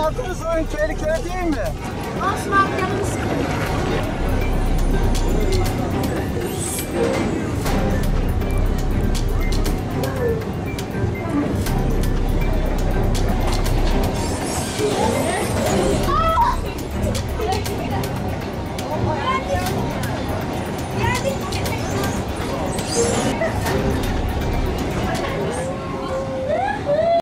Yaptığınız oyun tehlikeli değil mi? Olsun abi